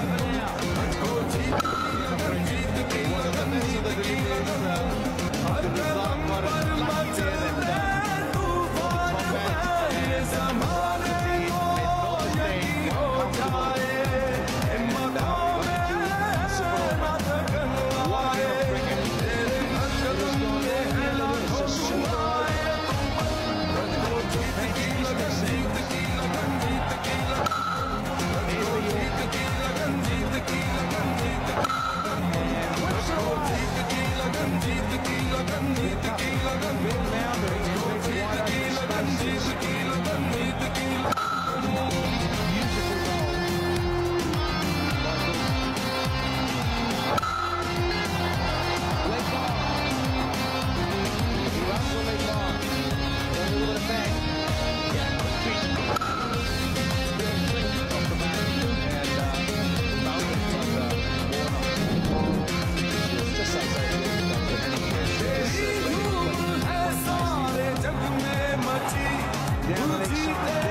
Thank you. believe it.